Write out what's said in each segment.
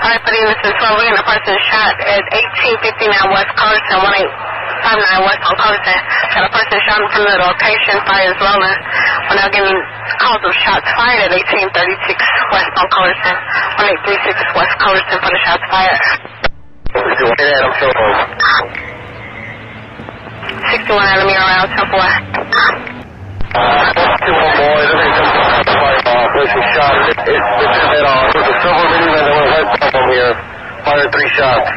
Alright, but this is 12, we're getting a person shot at 1859 West Cullerton, 1859 West on Cullerton. Got a person shot in front of the location, fire is rolling. We're now getting calls of shots fired at 1836 West on Cullerton, 1836 West Cullerton for the shots fired. Uh, 61 Adam Silver. 61 Adam, you're around, Temple West. Two one boy, this is some fire uh, person shot. It, it, it's at uh, there's a silver minivan that went west from here. Fired three shots.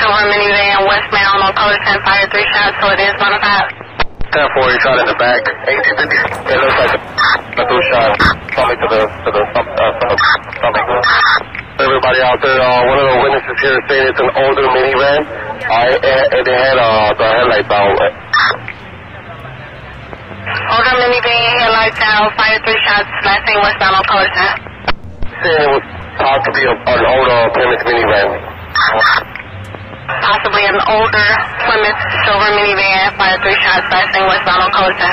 Silver minivan, westbound on Cullerton, fired three shots, so it is bona fide. 10 4, he shot in the back. 1850. It looks like a two shot. Something to the, to the, uh, something. Everybody out there, uh, one of the witnesses here is saying it's an older minivan. I, and they had, uh, the headlights out. Older minivan, headlights out, fired three shots, last name westbound on Cullerton. Saying it was have to be a, an older Plymouth minivan. Possibly an older Plymouth silver minivan, fire three shots, passing westbound Oconta.